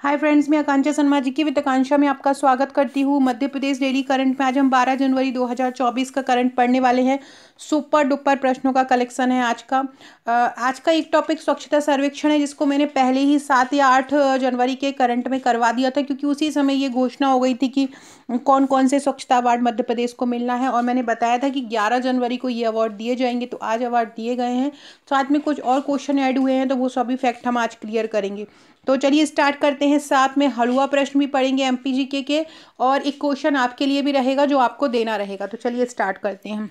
Hi friends मैं आकांक्षा शर्मा जी की with आकांक्षा में आपका स्वागत करती हूँ। मध्य प्रदेश डेली करंट में आज हम 12 जनवरी 2024 का करंट पढ़ने वाले हैं। सुपर डुपर प्रश्नों का कलेक्शन है आज का। आज का एक टॉपिक स्वच्छता सर्वेक्षण है, जिसको मैंने पहले ही सात या आठ जनवरी के करंट में करवा दिया था, क्योंकि उसी समय ये घोषणा हो गई थी कि कौन कौन से स्वच्छता अवार्ड मध्य प्रदेश को मिलना है। और मैंने बताया था कि ग्यारह जनवरी को ये अवार्ड दिए जाएँगे तो आज अवार्ड दिए गए हैं। साथ में कुछ और क्वेश्चन ऐड हुए हैं तो वो सभी फैक्ट हम आज क्लियर करेंगे। तो चलिए स्टार्ट करते हैं। साथ में हलवा प्रश्न भी पढ़ेंगे एम पी जी के, के और एक क्वेश्चन आपके लिए भी रहेगा जो आपको देना रहेगा। तो चलिए स्टार्ट करते हैं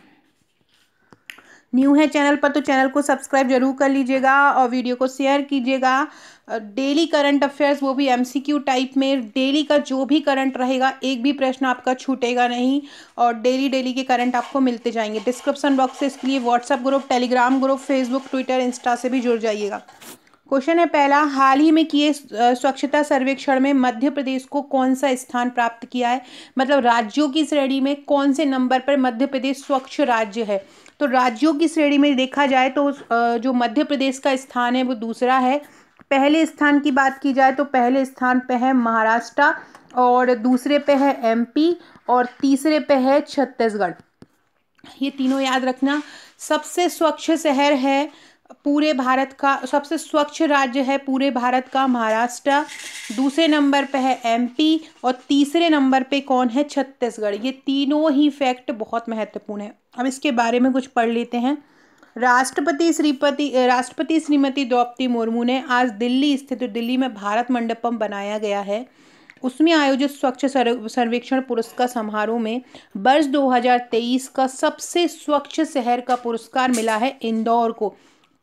न्यू है चैनल पर तो चैनल को सब्सक्राइब ज़रूर कर लीजिएगा और वीडियो को शेयर कीजिएगा। डेली करंट अफेयर्स वो भी एमसीक्यू टाइप में। डेली का जो भी करंट रहेगा एक भी प्रश्न आपका छूटेगा नहीं और डेली डेली के करंट आपको मिलते जाएँगे। डिस्क्रिप्शन बॉक्स से इसके लिए WhatsApp group Telegram group Facebook Twitter Insta से भी जुड़ जाइएगा। क्वेश्चन है पहला, हाल ही में किए स्वच्छता सर्वेक्षण में मध्य प्रदेश को कौन सा स्थान प्राप्त किया है? मतलब राज्यों की श्रेणी में कौन से नंबर पर मध्य प्रदेश स्वच्छ राज्य है? तो राज्यों की श्रेणी में देखा जाए तो जो मध्य प्रदेश का स्थान है वो दूसरा है। पहले स्थान की बात की जाए तो पहले स्थान पे है महाराष्ट्र और दूसरे पे है एमपी और तीसरे पे है छत्तीसगढ़। ये तीनों याद रखना। सबसे स्वच्छ शहर है पूरे भारत का, सबसे स्वच्छ राज्य है पूरे भारत का महाराष्ट्र। दूसरे नंबर पे है एमपी और तीसरे नंबर पे कौन है? छत्तीसगढ़। ये तीनों ही फैक्ट बहुत महत्वपूर्ण है। अब इसके बारे में कुछ पढ़ लेते हैं। राष्ट्रपति श्रीपति राष्ट्रपति श्रीमती द्रौपदी मुर्मू ने आज दिल्ली स्थित तो दिल्ली में भारत मंडपम बनाया गया है। उसमें आयोजित स्वच्छ सर्वेक्षण पुरस्कार समारोह में वर्ष 2023 का सबसे स्वच्छ शहर का पुरस्कार मिला है इंदौर को।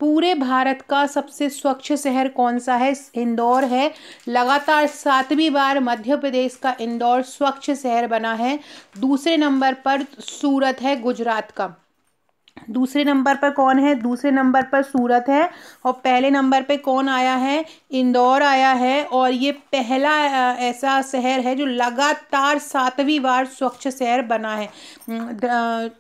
पूरे भारत का सबसे स्वच्छ शहर कौन सा है? इंदौर है। लगातार सातवीं बार मध्य प्रदेश का इंदौर स्वच्छ शहर बना है। दूसरे नंबर पर सूरत है गुजरात का। दूसरे नंबर पर कौन है? दूसरे नंबर पर सूरत है। और पहले नंबर पे कौन आया है? इंदौर आया है। और ये पहला ऐसा शहर है जो लगातार सातवीं बार स्वच्छ शहर बना है।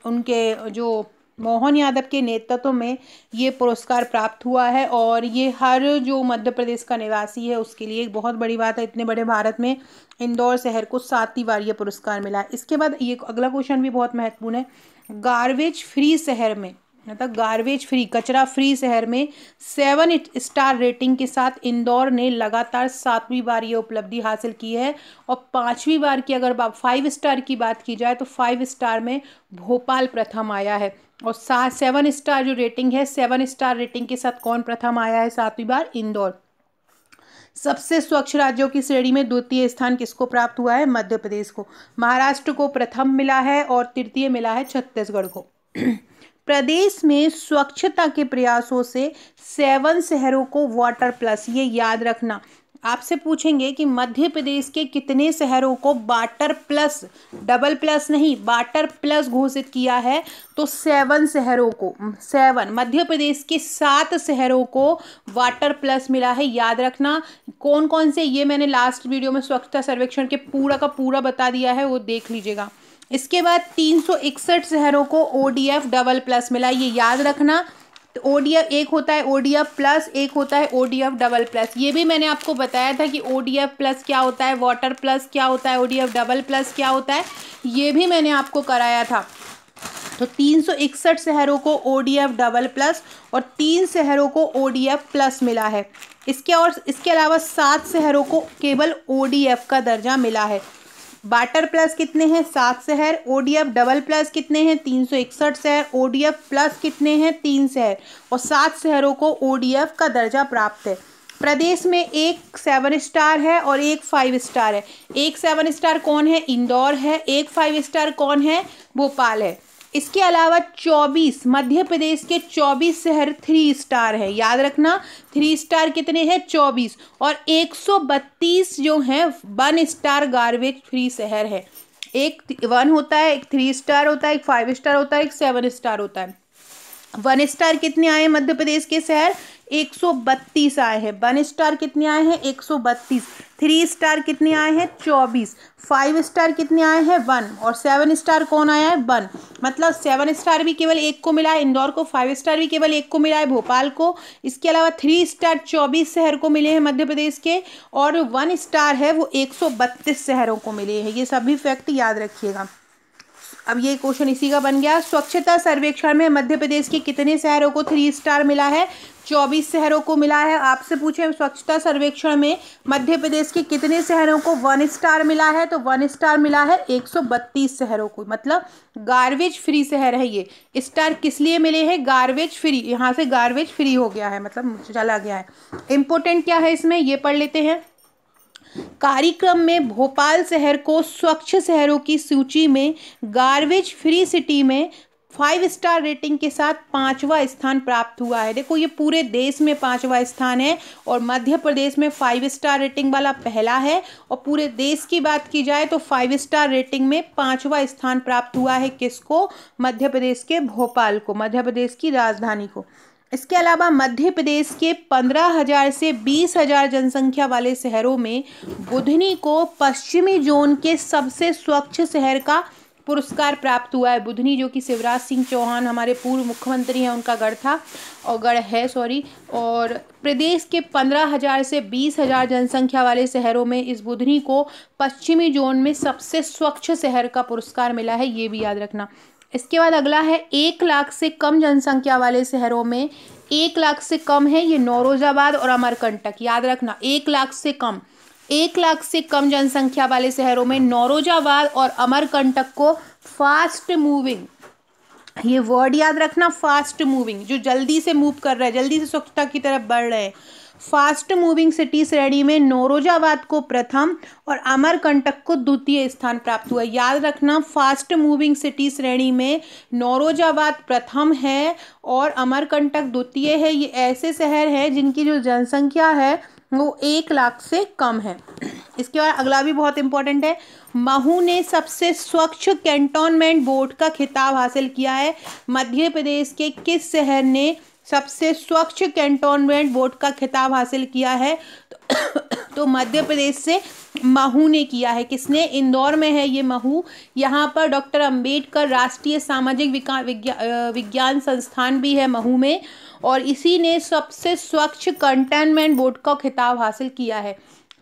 उनके जो मोहन यादव के नेतृत्व में ये पुरस्कार प्राप्त हुआ है और ये हर जो मध्य प्रदेश का निवासी है, उसके लिए एक बहुत बड़ी बात है। इतने बड़े भारत में इंदौर शहर को सातवीं बार ये पुरस्कार मिला है। इसके बाद ये अगला क्वेश्चन भी बहुत महत्वपूर्ण है। गार्बेज फ्री शहर में मतलब गार्बेज फ्री, कचरा फ्री शहर में सेवन स्टार रेटिंग के साथ इंदौर ने लगातार सातवीं बार ये उपलब्धि हासिल की है और पांचवी बार की अगर फाइव स्टार की बात की जाए तो फाइव स्टार में भोपाल प्रथम आया है। और सात सेवन स्टार जो रेटिंग है सेवन स्टार रेटिंग के साथ कौन प्रथम आया है सातवीं बार? इंदौर। सबसे स्वच्छ राज्यों की श्रेणी में द्वितीय स्थान किसको प्राप्त हुआ है? मध्य प्रदेश को। महाराष्ट्र को प्रथम मिला है और तृतीय मिला है छत्तीसगढ़ को। प्रदेश में स्वच्छता के प्रयासों से सेवन शहरों को वाटर प्लस ये याद रखना। आपसे पूछेंगे कि मध्य प्रदेश के कितने शहरों को बाटर प्लस, डबल प्लस नहीं, बाटर प्लस घोषित किया है? तो सेवन शहरों को, सेवन, मध्य प्रदेश के सात शहरों को वाटर प्लस मिला है। याद रखना कौन कौन से, ये मैंने लास्ट वीडियो में स्वच्छता सर्वेक्षण के पूरा का पूरा बता दिया है, वो देख लीजिएगा। इसके बाद तीन सौ इकसठ शहरों को ओडीएफ डबल प्लस मिला, ये याद रखना। तो ओ एक होता है ODF प्लस एक होता है ODF डबल प्लस ये भी मैंने आपको बताया था कि ODF प्लस क्या होता है वाटर प्लस क्या होता है ODF डबल प्लस क्या होता है, ये भी मैंने आपको कराया था. तो तीन सौ इकसठ शहरों को ODF डबल प्लस और तीन शहरों को ODF प्लस मिला है. इसके और, इसके अलावा सात शहरों को केवल ODF का दर्जा मिला है. बाटर प्लस कितने हैं? सात शहर। ओडीएफ डबल प्लस कितने हैं? तीन सौ इकसठ शहर। ओडीएफ प्लस कितने हैं? तीन शहर। और सात शहरों को ओडीएफ का दर्जा प्राप्त है। प्रदेश में एक सेवन स्टार है और एक फाइव स्टार है। एक सेवन स्टार कौन है? इंदौर है। एक फाइव स्टार कौन है? भोपाल है। इसके अलावा 24 मध्य प्रदेश के 24 शहर थ्री स्टार है। याद रखना थ्री स्टार कितने हैं? 24 और 132 जो हैं वन स्टार गार्बेज फ्री शहर है। एक वन होता है, एक थ्री स्टार होता है, एक फाइव स्टार होता है, एक सेवन स्टार होता है। वन स्टार कितने आए मध्य प्रदेश के शहर? 132 आए हैं। वन स्टार कितने आए हैं? 132 थ्री स्टार कितने आए हैं? 24 फाइव स्टार कितने आए हैं? वन। और सेवन स्टार कौन आया है? वन। मतलब सेवन स्टार भी केवल एक को मिला है, इंदौर को फाइव स्टार भी केवल एक को मिला है, भोपाल को। इसके अलावा थ्री स्टार चौबीस शहर को मिले हैं मध्य प्रदेश के, और वन स्टार है वो एक सौ बत्तीस शहरों को मिले हैं। ये सभी फैक्ट याद रखिएगा। अब ये क्वेश्चन इसी का बन गया। स्वच्छता सर्वेक्षण में मध्य प्रदेश के कितने शहरों को थ्री स्टार मिला है? चौबीस शहरों को मिला है। आपसे पूछे, स्वच्छता सर्वेक्षण में मध्य प्रदेश के कितने शहरों को वन स्टार मिला है? तो वन स्टार मिला है 132 शहरों को। मतलब गार्बेज फ्री शहर है ये। स्टार किस लिए मिले हैं? गार्बेज फ्री यहाँ से गार्बेज फ्री हो गया है। मतलब चला गया है। इंपॉर्टेंट क्या है इसमें? ये पढ़ लेते हैं। कार्यक्रम में भोपाल शहर को स्वच्छ शहरों की सूची में गार्बेज फ्री सिटी में फाइव स्टार रेटिंग के साथ पांचवा स्थान प्राप्त हुआ है। देखो, ये पूरे देश में पांचवा स्थान है और मध्य प्रदेश में फाइव स्टार रेटिंग वाला पहला है। और पूरे देश की बात की जाए तो फाइव स्टार रेटिंग में पांचवा स्थान प्राप्त हुआ है किसको? मध्य प्रदेश के भोपाल को, मध्य प्रदेश की राजधानी को। इसके अलावा मध्य प्रदेश के पंद्रह हज़ार से बीस हज़ार जनसंख्या वाले शहरों में बुधनी को पश्चिमी जोन के सबसे स्वच्छ शहर का पुरस्कार प्राप्त हुआ है। बुधनी जो कि शिवराज सिंह चौहान हमारे पूर्व मुख्यमंत्री हैं, उनका गढ़ था, और गढ़ है सॉरी और प्रदेश के पंद्रह हज़ार से बीस हज़ार जनसंख्या वाले शहरों में इस बुधनी को पश्चिमी जोन में सबसे स्वच्छ शहर का पुरस्कार मिला है, ये भी याद रखना। इसके बाद अगला है, एक लाख से कम जनसंख्या वाले शहरों में, एक लाख से कम है ये नौरोजाबाद और अमरकंटक, याद रखना, एक लाख से कम, एक लाख से कम जनसंख्या वाले शहरों में नौरोजाबाद और अमरकंटक को फास्ट मूविंग ये वर्ड याद रखना फास्ट मूविंग जो जल्दी से मूव कर रहा है, जल्दी से स्वच्छता की तरफ़ बढ़ रहे हैं फास्ट मूविंग सिटी श्रेणी में नौरोजाबाद को प्रथम और अमरकंटक को द्वितीय स्थान प्राप्त हुआ। याद रखना, फास्ट मूविंग सिटी श्रेणी में नौरोजाबाद प्रथम है और अमरकंटक द्वितीय है। ये ऐसे शहर हैं जिनकी जो जनसंख्या है, वो एक लाख से कम है। इसके बाद अगला भी बहुत इंपॉर्टेंट है। महू ने सबसे स्वच्छ कैंटोनमेंट बोर्ड का खिताब हासिल किया है। मध्य प्रदेश के किस शहर ने सबसे स्वच्छ कैंटोनमेंट बोर्ड का खिताब हासिल किया है। तो, तो मध्य प्रदेश से महू ने किया है। किसने? इंदौर में है ये महू। यहाँ पर डॉक्टर अंबेडकर राष्ट्रीय सामाजिक विज्ञा, विज्ञान संस्थान भी है महू में और इसी ने सबसे स्वच्छ कंटेनमेंट बोर्ड का खिताब हासिल किया है।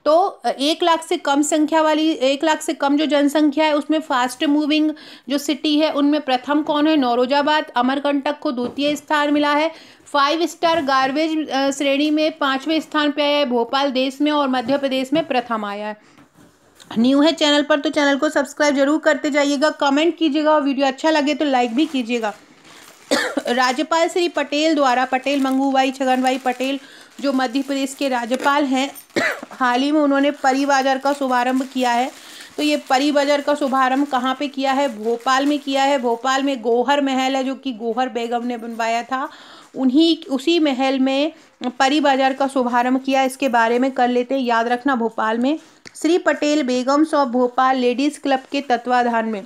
तो एक लाख से कम संख्या वाली, एक लाख से कम जो जनसंख्या है, उसमें फास्ट मूविंग जो सिटी है, उनमें प्रथम कौन है? नौरोजाबाद, अमरकंटक को द्वितीय स्थान मिला है। फाइव स्टार गार्बेज श्रेणी में पाँचवें स्थान पे आया है। भोपाल देश में और मध्य प्रदेश में प्रथम आया है। न्यू है चैनल पर तो चैनल को सब्सक्राइब ज़रूर करते जाइएगा। कमेंट कीजिएगा और वीडियो अच्छा लगे तो लाइक भी कीजिएगा। राज्यपाल श्री पटेल द्वारा, पटेल मंगूबाई, छगनभाई पटेल जो मध्य प्रदेश के राज्यपाल हैं, हाल ही में उन्होंने परी बाज़ार का शुभारंभ किया है। तो ये परी बाज़ार का शुभारंभ कहाँ पे किया है? भोपाल में किया है। भोपाल में गोहर महल है, जो कि गोहर बेगम ने बनवाया था। उन्हीं, उसी महल में परी बाज़ार का शुभारंभ किया। इसके बारे में कर लेते हैं, याद रखना भोपाल में। Shri Patel Begums of Bhopal ladies club के तत्वाधान में।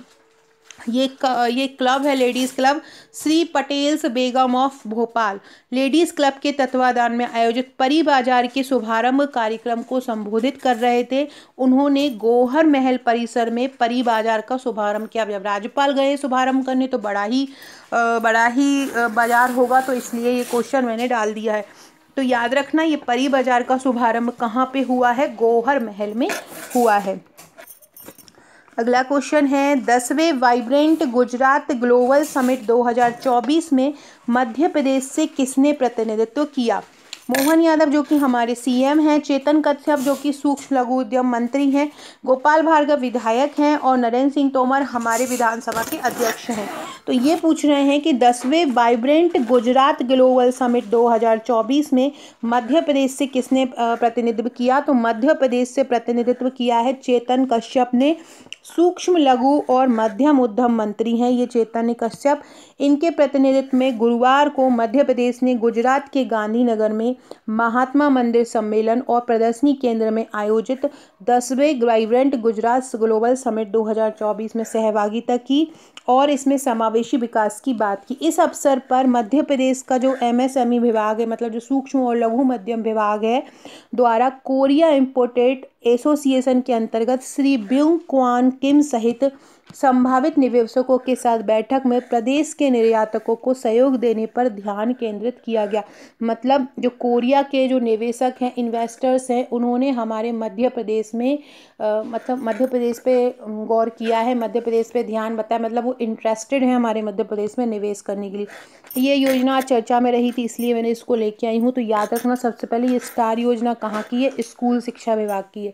ये ये क्लब है ladies club, Shri Patels Begum of Bhopal. Ladies club के तत्वाधान में आयोजित परी बाज़ार के शुभारंभ कार्यक्रम को संबोधित कर रहे थे। उन्होंने गोहर महल परिसर में परी बाज़ार का शुभारंभ किया। जब राज्यपाल गए शुभारंभ करने तो बड़ा ही बड़ा ही बाज़ार होगा तो इसलिए ये क्वेश्चन मैंने डाल दिया है। तो याद रखना, ये परी बाज़ार का शुभारंभ कहाँ पे हुआ है? गोहर महल में हुआ है। अगला क्वेश्चन है, दसवें वाइब्रेंट गुजरात ग्लोबल समिट 2024 में मध्य प्रदेश से किसने प्रतिनिधित्व किया? मोहन यादव, जो कि हमारे सीएम हैं, चेतन कश्यप, जो कि सूक्ष्म लघु उद्यम मंत्री हैं, गोपाल भार्गव विधायक हैं और नरेंद्र सिंह तोमर हमारे विधानसभा के अध्यक्ष हैं। तो ये पूछ रहे हैं कि दसवें वाइब्रेंट गुजरात ग्लोबल समिट 2024 में मध्य प्रदेश से किसने प्रतिनिधित्व किया? तो मध्य प्रदेश से प्रतिनिधित्व किया है चेतन कश्यप ने। सूक्ष्म, लघु और मध्यम उद्यम मंत्री हैं ये चेतन कश्यप। इनके प्रतिनिधित्व में गुरुवार को मध्य प्रदेश ने गुजरात के गांधीनगर में महात्मा मंदिर सम्मेलन और प्रदर्शनी केंद्र में आयोजित दसवें वाइब्रेंट गुजरात ग्लोबल समिट 2024 में सहभागिता की और इसमें समावेशी विकास की बात की। इस अवसर पर मध्य प्रदेश का जो एमएसएमई विभाग है मतलब जो सूक्ष्म और लघु मध्यम विभाग है, द्वारा कोरिया इम्पोर्टेड एसोसिएशन के अंतर्गत श्री ब्यूंग क्वान किम सहित संभावित निवेशकों के साथ बैठक में प्रदेश के निर्यातकों को सहयोग देने पर ध्यान केंद्रित किया गया। मतलब जो कोरिया के जो निवेशक हैं इन्वेस्टर्स हैं उन्होंने हमारे मध्य प्रदेश में आ, मतलब मध्य प्रदेश पे गौर किया है मध्य प्रदेश पे ध्यान बताया। मतलब वो इंटरेस्टेड हैं हमारे मध्य प्रदेश में निवेश करने के लिए। ये योजना चर्चा में रही थी इसलिए मैंने इसको लेके आई हूँ। तो याद रखना सबसे पहले ये स्टार योजना कहाँ की है? स्कूल शिक्षा विभाग की है।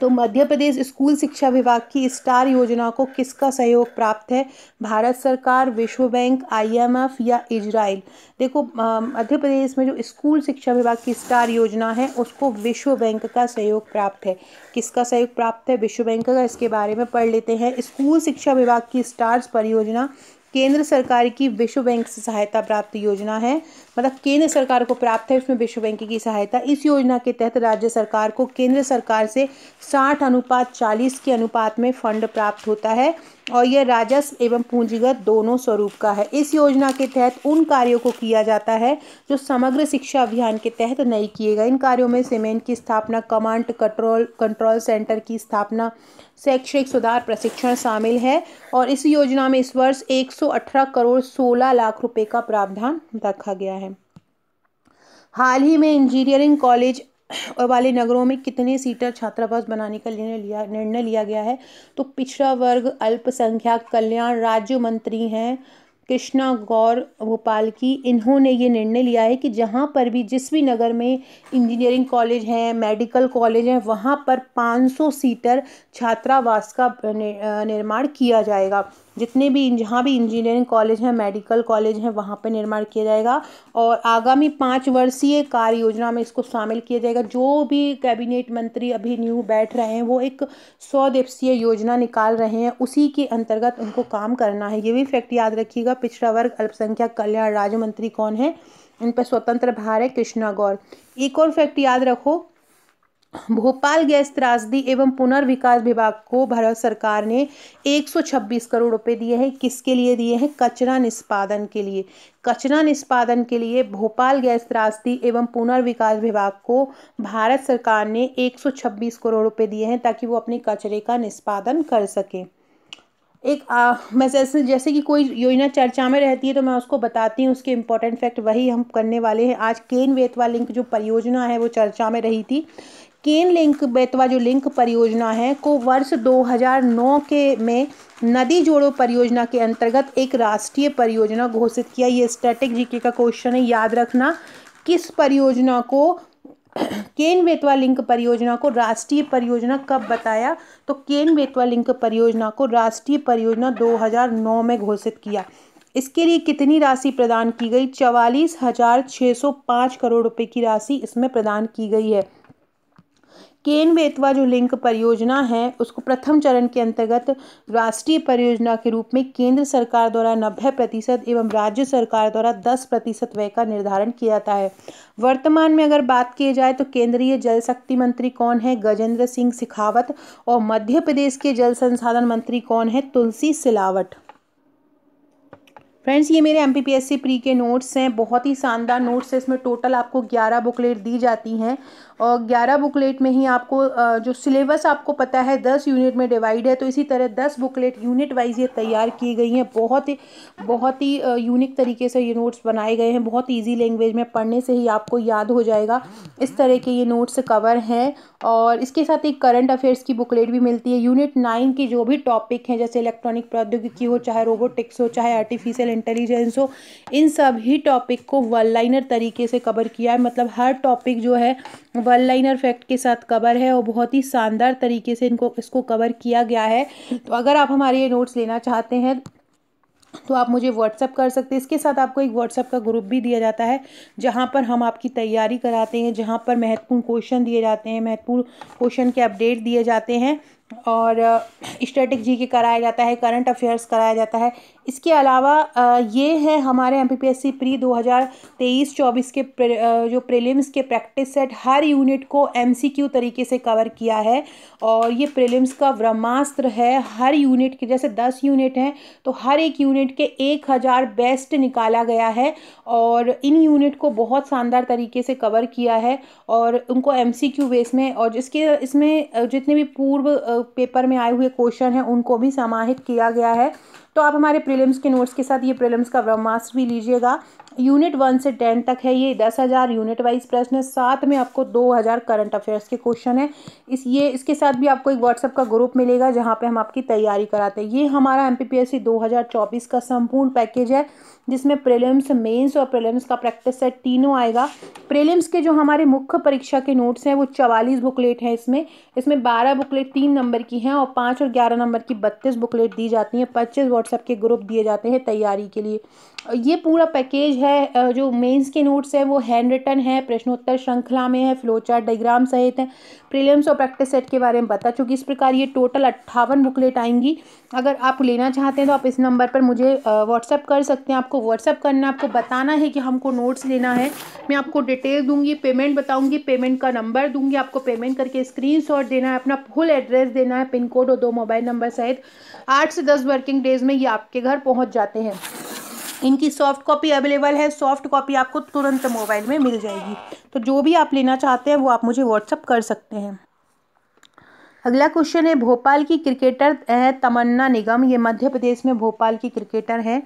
तो मध्य प्रदेश स्कूल शिक्षा विभाग की स्टार योजना को किसका सहयोग प्राप्त है? भारत सरकार, विश्व बैंक, आईएमएफ या इजराइल? देखो मध्य प्रदेश में जो स्कूल शिक्षा विभाग की स्टार योजना है, उसको विश्व बैंक का सहयोग प्राप्त है। किसका सहयोग प्राप्त है? विश्व बैंक का, इसके बारे में पढ़ लेते हैं। स्कूल शिक्षा विभाग की स्टार्स परियोजना केंद्र सरकार की विश्व बैंक से सहायता प्राप्त योजना है। मतलब केंद्र सरकार को प्राप्त है, उसमें विश्व बैंक की सहायता। इस योजना के तहत राज्य सरकार को केंद्र सरकार से 60 अनुपात 40 के अनुपात में फंड प्राप्त होता है। और यह राजस्व एवं पूंजीगत दोनों स्वरूप का है। इस योजना के तहत उन कार्यों को किया जाता है जो समग्र शिक्षा अभियान के तहत नहीं किए गए। इन कार्यों में सीमेंट की स्थापना, कमांड, कंट्रोल कंट्रोल सेंटर की स्थापना शैक्षणिक सुधार, प्रशिक्षण शामिल है और इस योजना में इस वर्ष 118 करोड़ 16 लाख रुपए का प्रावधान रखा गया है। हाल ही में इंजीनियरिंग कॉलेज वाले नगरों में कितने सीटर छात्रावास बनाने का निर्णय लिया निर्णय लिया गया है। तो पिछड़ा वर्ग, अल्पसंख्यक, कल्याण राज्य मंत्री हैं कृष्णा गौर भोपाल की, इन्होंने ये निर्णय लिया है कि जहाँ पर भी जिस भी नगर में इंजीनियरिंग कॉलेज हैं, मेडिकल कॉलेज हैं, वहाँ पर 500 सीटर छात्रावास का निर्माण किया जाएगा। जितने भी जहाँ भी इंजीनियरिंग कॉलेज हैं, मेडिकल कॉलेज हैं, वहाँ पर निर्माण किया जाएगा और आगामी पाँच वर्षीय कार्य योजना में इसको शामिल किया जाएगा। जो भी कैबिनेट मंत्री अभी न्यू बैठ रहे हैं, वो एक सौ दिवसीय योजना निकाल रहे हैं। उसी के अंतर्गत उनको काम करना है। ये भी फैक्ट याद रखिएगा, पिछड़ा वर्ग, अल्पसंख्यक, कल्याण, राज्य मंत्री कौन है? इन पर स्वतंत्र भार है कृष्णा गौर। एक और फैक्ट याद रखो भोपाल गैस त्रासदी एवं पुनर्विकास विभाग को भारत सरकार ने 126 करोड़ रुपए दिए हैं। किसके लिए दिए हैं? कचरा निष्पादन के लिए। कचरा निष्पादन के लिए भोपाल गैस त्रासदी एवं पुनर्विकास विभाग को भारत सरकार ने 126 करोड़ रुपए दिए हैं ताकि वो अपने कचरे का निष्पादन कर सके। एक आ, मैं जैसे जैसे कि कोई योजना चर्चा में रहती है तो मैं उसको बताती हूँ। उसके इम्पोर्टेंट फैक्ट वही हम करने वाले हैं। आज केन वेतवा लिंक जो परियोजना है वो चर्चा में रही थी केन लिंक, बेतवा जो लिंक परियोजना है, को वर्ष 2009 के में नदी जोड़ो परियोजना के अंतर्गत एक राष्ट्रीय परियोजना घोषित किया। ये स्टैटिक जीके का क्वेश्चन है। याद रखना, किस परियोजना को, केन बेतवा लिंक परियोजना को राष्ट्रीय परियोजना कब बताया? तो केन बेतवा लिंक परियोजना को राष्ट्रीय परियोजना 2009 में घोषित किया। इसके लिए कितनी राशि प्रदान की गई? चवालीस हज़ार छः सौ पाँच करोड़ रुपए की राशि इसमें प्रदान की गई है। केन बेतवा जो लिंक परियोजना है, उसको प्रथम चरण के अंतर्गत राष्ट्रीय परियोजना के रूप में केंद्र सरकार द्वारा नब्बे प्रतिशत एवं राज्य सरकार द्वारा दस प्रतिशत व्यय का निर्धारण किया जाता है। वर्तमान में अगर बात की जाए तो केंद्रीय जल शक्ति मंत्री कौन है? गजेंद्र सिंह सिखावत और मध्य प्रदेश के जल संसाधन मंत्री कौन है? तुलसी सिलावट। फ्रेंड्स, ये मेरे एम पी प्री के नोट्स हैं। बहुत ही शानदार नोट्स है। इसमें टोटल आपको ग्यारह बुकलेट दी जाती हैं। और ग्यारह बुकलेट में ही आपको जो सिलेबस आपको पता है, दस यूनिट में डिवाइड है तो इसी तरह दस बुकलेट यूनिट वाइज ये तैयार की गई हैं। बहुत ही बहुत ही यूनिक तरीके से ये नोट्स बनाए गए हैं। बहुत ईजी लैंग्वेज में पढ़ने से ही आपको याद हो जाएगा। इस तरह के ये नोट्स कवर हैं और इसके साथ एक करंट अफेयर्स की बुकलेट भी मिलती है। यूनिट नाइन की जो भी टॉपिक हैं, जैसे इलेक्ट्रॉनिक प्रौद्योगिकी हो, चाहे रोबोटिक्स हो, चाहे आर्टिफिशियल इंटेलिजेंस हो, इन सभी टॉपिक को वन लाइनर तरीके से कवर किया है। मतलब हर टॉपिक जो है वन लाइनर फैक्ट के साथ कवर है और बहुत ही शानदार तरीके से इनको, इसको कवर किया गया है। तो अगर आप हमारे ये नोट्स लेना चाहते हैं तो आप मुझे व्हाट्सअप कर सकते हैं। इसके साथ आपको एक व्हाट्सअप का ग्रुप भी दिया जाता है, जहाँ पर हम आपकी तैयारी कराते हैं, जहाँ पर महत्वपूर्ण क्वेश्चन दिए जाते हैं, महत्वपूर्ण क्वेश्चन के अपडेट दिए जाते हैं। और स्टैटिक जी के कराया जाता है करंट अफेयर्स कराया जाता है। इसके अलावा ये है हमारे M P P S C pre दो हज़ार तेईस चौबीस के जो प्रीलिम्स के प्रैक्टिस सेट हर यूनिट को एम सी क्यू तरीके से कवर किया है। और ये प्रीलिम्स का ब्रह्मास्त्र है, हर यूनिट के, जैसे दस यूनिट हैं तो हर एक यूनिट के एक हज़ार बेस्ट निकाला गया है। और इन यूनिट को बहुत शानदार तरीके से कवर किया है। और उनको एम सी क्यू बेस में, और जिसके, इसमें जितने भी पूर्व पेपर में आए हुए क्वेश्चन हैं, उनको भी समाहित किया गया है। तो आप हमारे प्रीलिम्स के नोट्स के साथ ये प्रीलिम्स का ब्रह्मास्त्र भी लीजिएगा। यूनिट वन से टेन तक है ये, दस हज़ार यूनिट वाइज प्रश्न है। साथ में आपको दो हज़ार करंट अफेयर्स के क्वेश्चन है। इस, ये, इसके साथ भी आपको एक व्हाट्सअप का ग्रुप मिलेगा जहाँ पे हम आपकी तैयारी कराते हैं। ये हमारा M P P S C दो हज़ार चौबीस का संपूर्ण पैकेज है, जिसमें प्रीलिम्स मेंस और प्रीलिम्स का प्रैक्टिस सेट तीनों आएगा। प्रीलिम्स के जो हमारे मुख्य परीक्षा के नोट्स हैं, वो चवालीस बुकलेट हैं इसमें। इसमें बारह बुकलेट तीन नंबर की हैं और पाँच और ग्यारह नंबर की बत्तीस बुकलेट दी जाती हैं। पच्चीस व्हाट्सएप के ग्रुप दिए जाते हैं तैयारी के लिए। ये पूरा पैकेज है जो मेंस के नोट्स हैं, वो हैंड रिटन है, प्रश्नोत्तर श्रृंखला में है फ्लो चार्ट डायग्राम सहित है। प्रीलिम्स और प्रैक्टिस सेट के बारे में बता चूँकि इस प्रकार ये टोटल अट्ठावन बुकलेट आएँगी। अगर आप लेना चाहते हैं तो आप इस नंबर पर मुझे व्हाट्सअप कर सकते हैं। आपको व्हाट्सअप करना आपको बताना है कि हमको नोट्स लेना है। मैं आपको डिटेल दूँगी, पेमेंट बताऊँगी, पेमेंट का नंबर दूँगी, आपको पेमेंट करके स्क्रीन देना है, अपना फुल एड्रेस देना है, पिन कोड और दो मोबाइल नंबर सहित। आठ से दस वर्किंग डेज़ में ये आपके घर पहुँच जाते हैं। इनकी सॉफ्ट कॉपी अवेलेबल है सॉफ्ट कॉपी आपको तुरंत मोबाइल में मिल जाएगी। तो जो भी आप लेना चाहते हैं, वो आप मुझे व्हाट्सअप कर सकते हैं। अगला क्वेश्चन है, भोपाल की क्रिकेटर है तमन्ना निगम। ये मध्य प्रदेश में भोपाल की क्रिकेटर हैं।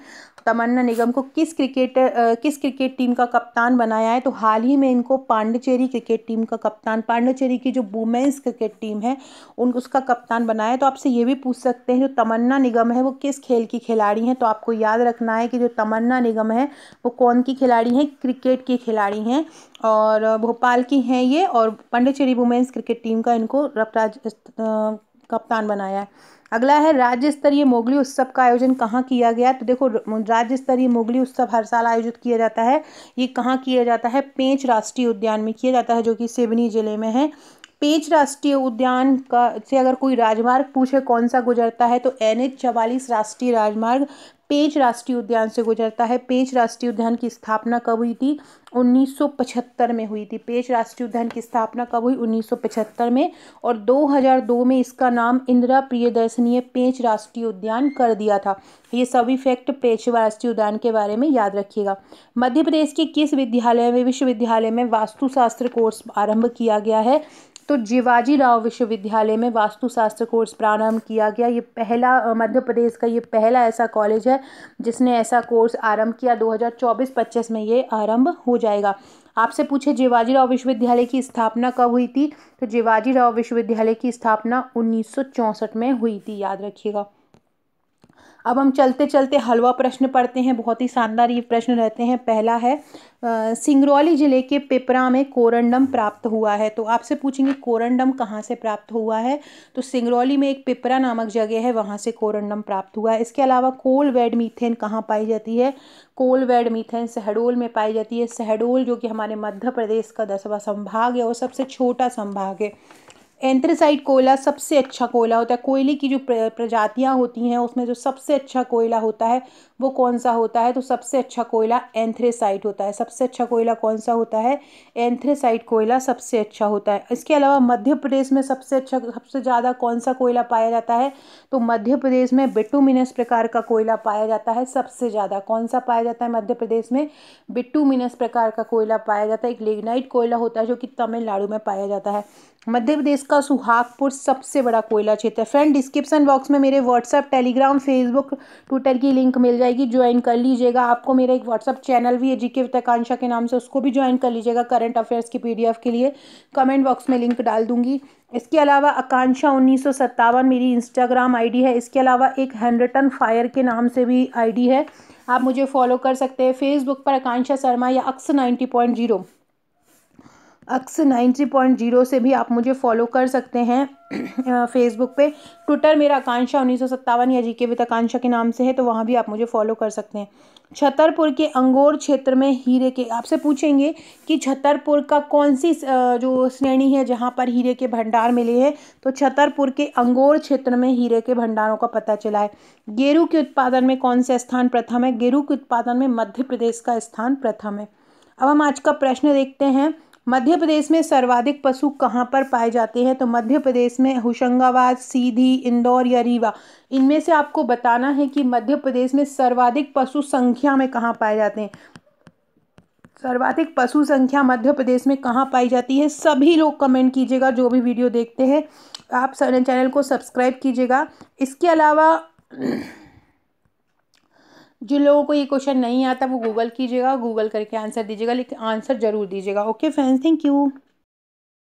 तमन्ना निगम को किस क्रिकेट किस क्रिकेट टीम का कप्तान बनाया है? तो हाल ही में इनको पांडिचेरी क्रिकेट टीम का कप्तान, पांडिचेरी की जो वुमेंस क्रिकेट टीम है, उन, उसका कप्तान बनाया है। तो आपसे ये भी पूछ सकते हैं, जो तमन्ना निगम है, वो किस खेल की खिलाड़ी हैं? तो आपको याद रखना है कि जो तमन्ना निगम है, वो कौन की खिलाड़ी हैं? क्रिकेट की खिलाड़ी हैं। और भोपाल की हैं ये और पंडिचेरी वुमेन्स क्रिकेट टीम का इनको कप्तान बनाया है। अगला है राज्य स्तरीय मोगली उत्सव का आयोजन कहाँ किया गया? तो देखो राज्य स्तरीय मोगली उत्सव हर साल आयोजित किया जाता है। ये कहाँ किया जाता है? पेंच राष्ट्रीय उद्यान में किया जाता है, जो कि सिवनी ज़िले में है। पेंच राष्ट्रीय उद्यान का से अगर कोई राजमार्ग पूछे कौन सा गुजरता है तो एन एच चवालीस राष्ट्रीय राजमार्ग पेंच राष्ट्रीय उद्यान से गुजरता है। पेंच राष्ट्रीय उद्यान की स्थापना कब हुई थी? 1975 में हुई थी। पेंच राष्ट्रीय उद्यान की स्थापना कब हुई? 1975 में। और 2002 में इसका नाम इंदिरा प्रियदर्शनीय पेंच राष्ट्रीय उद्यान कर दिया था। ये सभी फैक्ट पेंच राष्ट्रीय उद्यान के बारे में याद रखिएगा। मध्य प्रदेश के किस विद्यालय में, विश्वविद्यालय में वास्तुशास्त्र कोर्स आरंभ किया गया है? तो जीवाजी राव विश्वविद्यालय में वास्तुशास्त्र कोर्स प्रारंभ किया गया। ये पहला मध्य प्रदेश का ये पहला ऐसा कॉलेज है, जिसने ऐसा कोर्स आरंभ किया 2024-25 में ये आरंभ हो जाएगा। आपसे पूछे, जीवाजी राव विश्वविद्यालय की स्थापना कब हुई थी? तो जीवाजी राव विश्वविद्यालय की स्थापना उन्नीस सौ चौंसठ में हुई थी, याद रखिएगा। अब हम चलते चलते हलवा प्रश्न पढ़ते हैं। बहुत ही शानदार ये प्रश्न रहते हैं। पहला है सिंगरौली ज़िले के पिपरा में कोरंडम प्राप्त हुआ है। तो आपसे पूछेंगे, कोरंडम कहाँ से प्राप्त हुआ है? तो सिंगरौली में एक पिपरा नामक जगह है, वहाँ से कोरंडम प्राप्त हुआ है। इसके अलावा कोल वेड मीथेन कहाँ पाई जाती है? कोल वेड मीथेन सहडोल में पाई जाती है। सहडोल जो कि हमारे मध्य प्रदेश का दसवा संभाग है और सबसे छोटा संभाग है। एंथ्रेसाइट कोयला सबसे अच्छा कोयला होता है। कोयले की जो प्रजातियाँ होती हैं, उसमें जो सबसे अच्छा कोयला होता है, वो कौन सा होता है? तो सबसे अच्छा कोयला एंथ्रेसाइट होता है। सबसे अच्छा कोयला कौन सा होता है? एंथ्रेसाइट कोयला सबसे अच्छा होता है। इसके अलावा मध्य प्रदेश में सबसे अच्छा सबसे ज़्यादा कौन सा कोयला पाया जाता है? तो मध्य प्रदेश में बिटूमिनस प्रकार का कोयला पाया जाता है सबसे ज़्यादा। कौन सा पाया जाता है मध्य प्रदेश में? बिटूमिनस प्रकार का कोयला पाया जाता है। एक लेगनाइट कोयला होता है, जो कि तमिलनाडु में पाया जाता है। मध्य प्रदेश का सुहागपुर सबसे बड़ा कोयला क्षेत्र है। फ्रेंड डिस्क्रिप्शन बॉक्स में मेरे व्हाट्सअप टेलीग्राम फेसबुक ट्विटर की लिंक मिल जाएगी। ज्वाइन कर लीजिएगा। आपको मेरा एक व्हाट्सअप चैनल भी है जीके वितकांक्षा के नाम से, उसको भी ज्वाइन कर लीजिएगा करंट अफेयर्स की पीडीएफ के लिए। कमेंट बॉक्स में लिंक डाल दूँगी। इसके अलावा आकांक्षा उन्नीस सौ सत्तावन मेरी इंस्टाग्राम आईडी है। इसके अलावा एक हैंड्रटन फायर के नाम से भी आईडी है। आप मुझे फॉलो कर सकते हैं। फेसबुक पर आकांक्षा शर्मा या अक्स नाइन्टी पॉइंट ज़ीरो अक्स नाइन्टी पॉइंट ज़ीरो से भी आप मुझे फॉलो कर सकते हैं फेसबुक पे। ट्विटर मेरा आकांक्षा उन्नीस सौ सत्तावन या जी के विद आकांक्षा के नाम से है तो वहाँ भी आप मुझे फॉलो कर सकते हैं। छतरपुर के अंगोर क्षेत्र में हीरे के, आपसे पूछेंगे कि छतरपुर का कौन सी जो श्रेणी है जहाँ पर हीरे के भंडार मिले हैं तो छतरपुर के अंगोर क्षेत्र में हीरे के भंडारों का पता चला है। गेरू के उत्पादन में कौन सा स्थान प्रथम है? गेरू के उत्पादन में मध्य प्रदेश का स्थान प्रथम है। अब हम आज का प्रश्न देखते हैं मध्य प्रदेश में सर्वाधिक पशु कहाँ पर पाए जाते हैं? तो मध्य प्रदेश में होशंगाबाद, सीधी, इंदौर या रीवा। इनमें से आपको बताना है कि मध्य प्रदेश में सर्वाधिक पशु संख्या में कहाँ पाए जाते हैं? सर्वाधिक पशु संख्या मध्य प्रदेश में कहाँ पाई जाती है? सभी लोग कमेंट कीजिएगा, जो भी वीडियो देखते हैं। आप चैनल को सब्सक्राइब कीजिएगा। इसके अलावा जिन लोगों को ये क्वेश्चन नहीं आता, वो गूगल कीजिएगा गूगल करके आंसर दीजिएगा, लेकिन आंसर ज़रूर दीजिएगा। Okay friends thank you